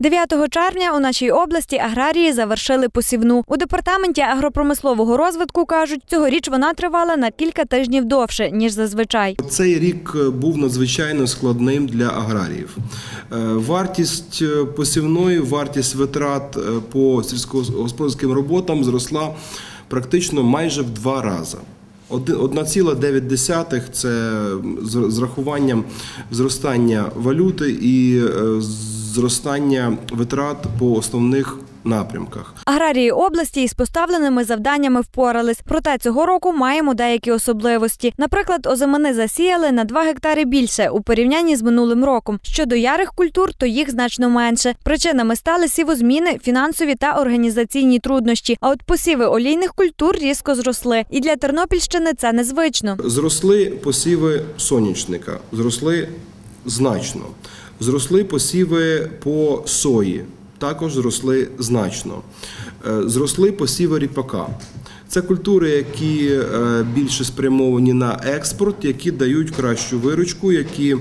9 червня у нашій області аграрії завершили посівну. У департаменті агропромислового розвитку кажуть, цьогоріч вона тривала на кілька тижнів довше ніж зазвичай. Цей рік е, був надзвичайно складним для аграріїв. Е, Вартість е, посівної, вартість витрат по сільськогосподарським роботам зросла практично майже в два рази. Один- 1,9 – це з з рахуванням зростання валюти і е, зростання витрат по основних напрямках. Аграрії області із поставленими завданнями впорались. Проте цього року маємо деякі особливості. Наприклад, озимини засіяли на 2 гектари більше у порівнянні з минулим роком. Щодо ярих культур, то їх значно менше. Причинами стали сівозміни, фінансові та організаційні труднощі. А от посіви олійних культур різко зросли. І для Тернопільщини це незвично. Зросли посіви сонячника, зросли значно. Зросли посіви по сої, також зросли значно. Е, Зросли посіви ріпака. Це культури, які е, більше спрямовані на експорт, які дають кращу виручку, які,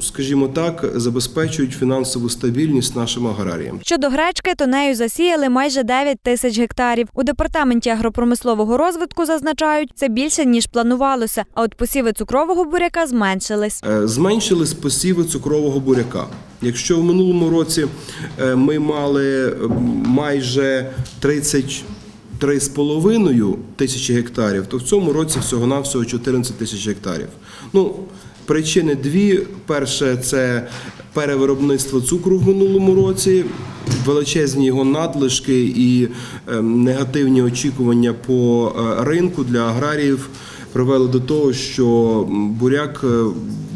скажімо так, забезпечують фінансову стабільність нашим аграріям. Щодо гречки, то нею засіяли майже 9 тисяч гектарів. У департаменті агропромислового розвитку зазначають, це більше ніж планувалося. А от посіви цукрового буряка зменшились. Е, зменшились посіви цукрового буряка. Якщо в минулому році е, ми мали майже 30 3,5 тисячі гектарів, то в цьому році всього-навсього 14 тисяч гектарів. Ну, Причини дві: перше це перевиробництво цукру в минулому році, величезні його надлишки і ем, негативні очікування по е, ринку для аграріїв привели до того, що буряк е,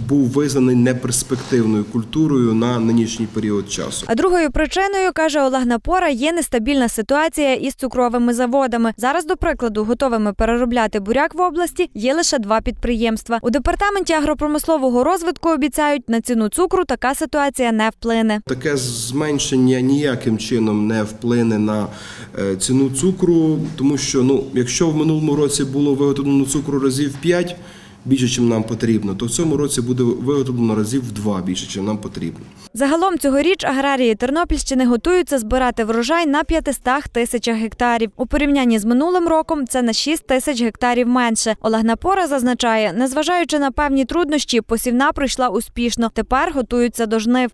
був визнаний неперспективною культурою на нинішній період часу. А другою причиною, каже Олег Напора, є нестабільна ситуація із цукровими заводами. Зараз, до прикладу, готовими переробляти буряк в області є лише два підприємства. У департаменті агропромислового розвитку обіцяють, на ціну цукру така ситуація не вплине. Таке зменшення ніяким чином не вплине на е, ціну цукру, тому що ну, якщо в минулому році було виготовлено цукру разів 5 більше, ніж нам потрібно, то в цьому році буде виготовлено разів в два більше, ніж нам потрібно. Загалом цьогоріч аграрії Тернопільщини готуються збирати врожай на 500 тисячах гектарів. У порівнянні з минулим роком це на 6 тисяч гектарів менше. Олег Напора зазначає, незважаючи на певні труднощі, посівна пройшла успішно. Тепер готуються до жнив.